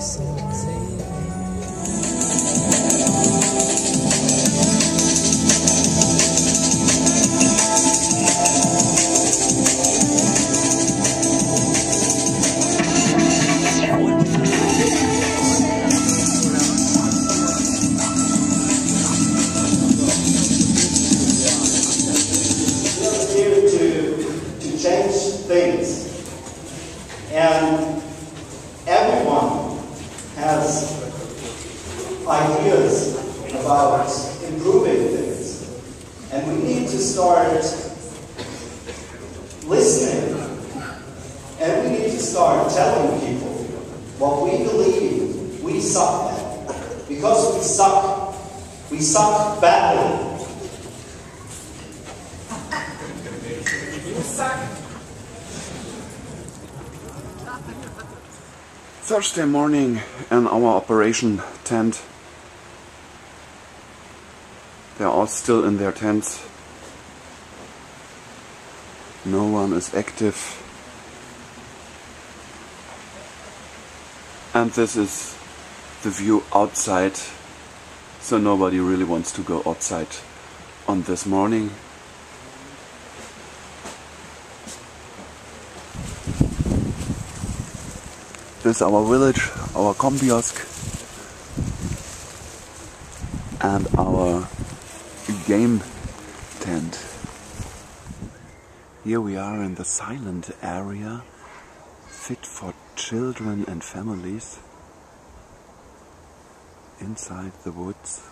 here we suck. Because we suck. We suck badly. Thursday morning in our operation tent. They're all still in their tents. No one is active. And this is the view outside. So nobody really wants to go outside on this morning. This is our village, our kombiosk, and our game tent. Here we are in the silent area, fit for children and families, inside the woods.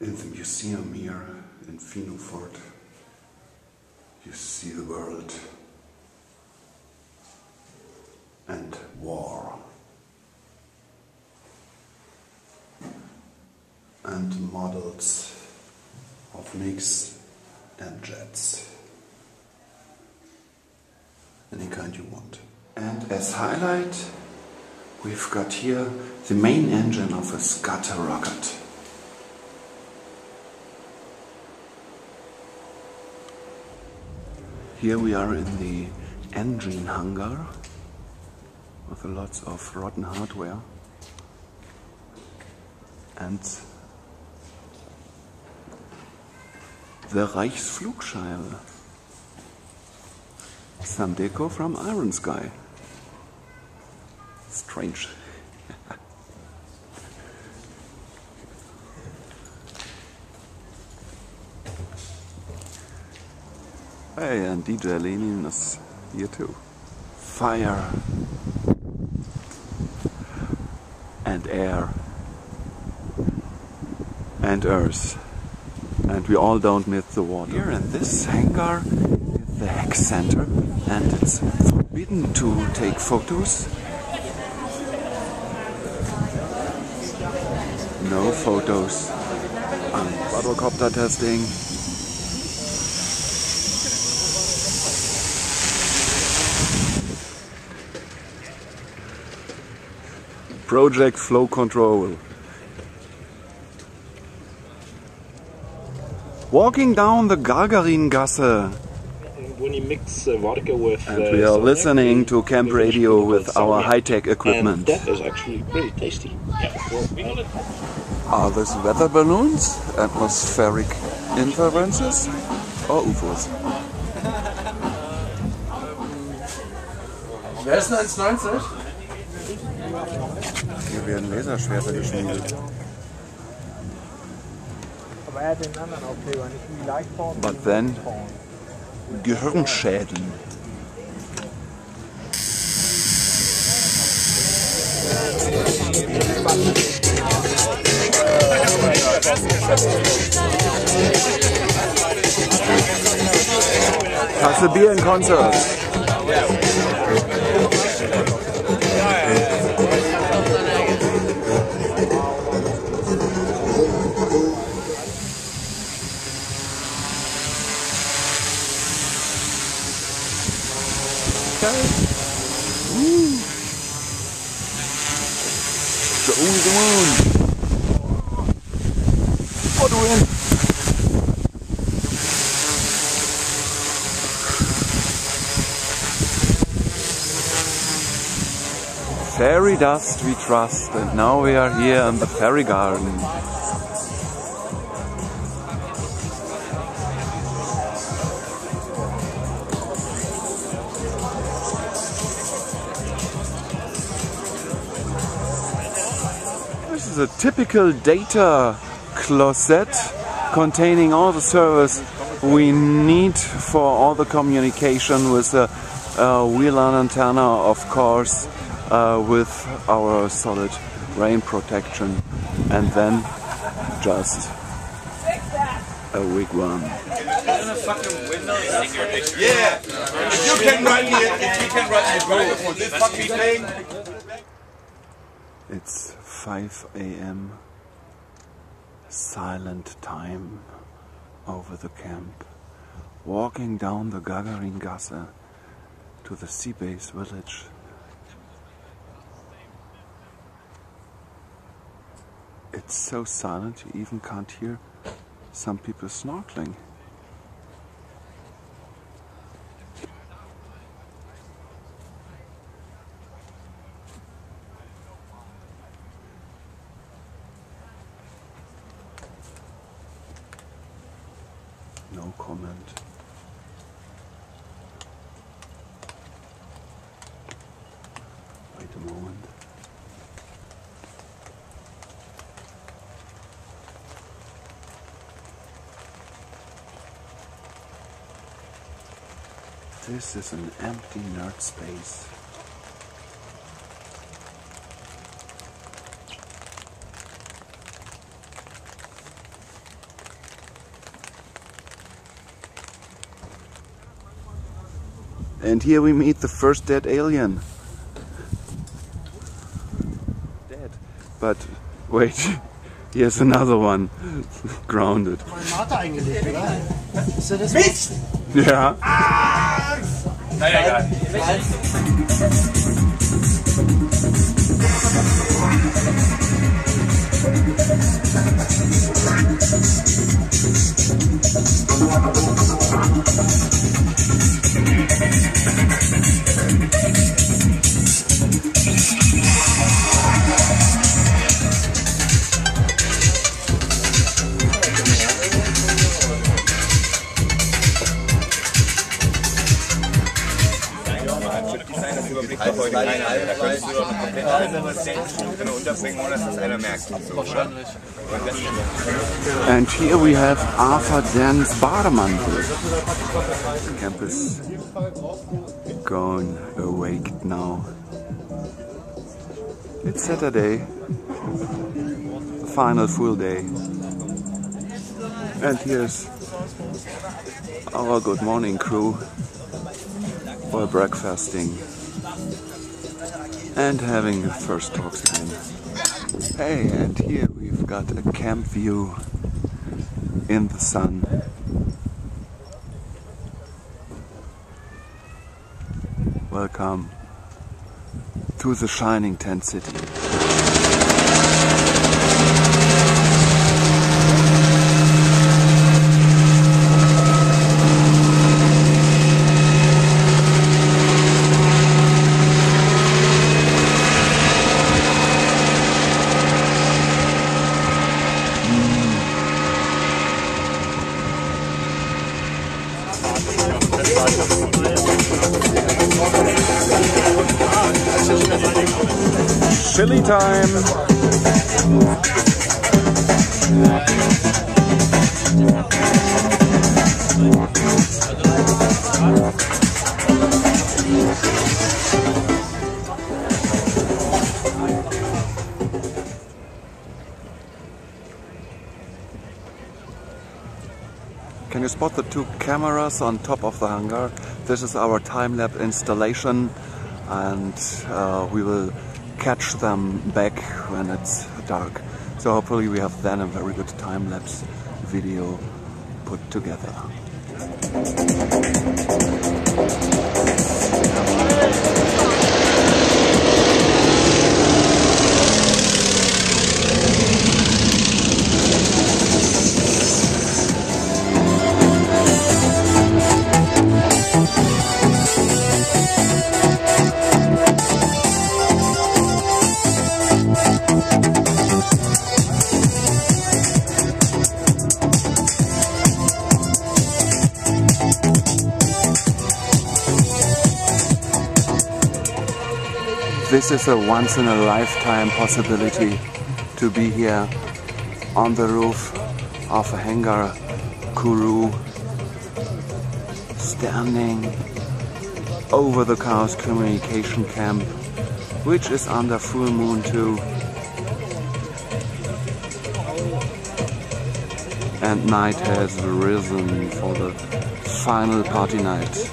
In the museum here in Finowfurt you see the world and war. And models of MiGs and jets. Any kind you want and as highlight we've got here the main engine of a scatter rocket Here we are in the engine hangar with a lots of rotten hardware and the Reichsflugscheibe. Some deco from Iron Sky. Strange. Hey, and DJ Lenin is here too. Fire and air and earth. And we all don't miss the water. Here in this hangar is the Hack Center and it's forbidden to take photos. No photos. And quadrocopter testing. Project Flow Control. Walking down the Gagarin-Gasse and we are listening to camp radio with our high-tech equipment. That is actually pretty tasty. Yeah. Are these weather balloons, atmospheric interferences, or UFOs? Wer ist denn 1,90? Hier werden Laserschwerter geschmiedet. Aber er hat den anderen Aufkleber, nicht die Leichtform. But then, Gehirnschäden. Tasse Bier in Konzert. Show me the moon. What do we in? Fairy dust we trust, and now we are here in the fairy garden. This is a typical data closet containing all the servers we need for all the communication with the uh, antenna, of course, uh, with our solid rain protection, and then just a wigwam. Yeah. If you can write me, if you can write me go for this fucking thing. It's 5 a.m. Silent time over the camp. Walking down the Gagarin-Gasse to the c-base village. It's so silent you even can't hear some people snorkeling. No comment. Wait a moment. This is an empty nerd space. And here we meet the first dead alien. Dead. But wait, here's another one. Grounded. Vater eingelegt, oder? Naja, egal. Alben, da könntest du doch eine komplette Alben mit 10 Stunden unterbringen, ohne dass das einer merkt. So, Wahrscheinlich. And here we have Arthur Dent's Bademantel. The camp gone awake now. It's Saturday, the final full day. And here's our good morning crew for breakfasting and having the first talks again. Hey, and here we've got a camp view in the sun. Welcome to the shining tent city. Time! Can you spot the two cameras on top of the hangar? This is our time-lapse installation and uh, we will catch them back when it's dark. So hopefully we have then a very good time-lapse video put together. This is a once in a lifetime possibility to be here on the roof of a hangar Kuru standing over the Chaos Communication Camp which is under full moon too and night has risen for the final party night.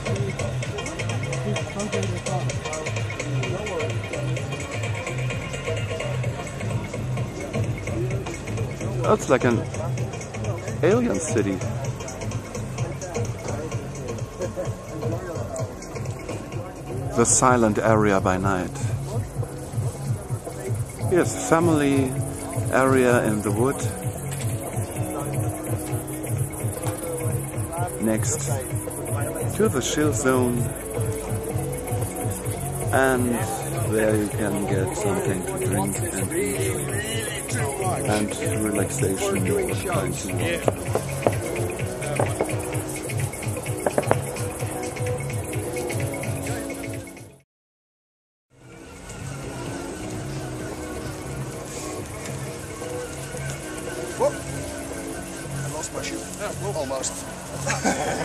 That's like an alien city. The silent area by night. Here's family area in the wood. Next to the chill zone. And there you can get something to drink and eat and relaxation for the time you want. I lost my shoe. Yeah, Almost.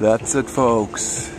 That's it, folks.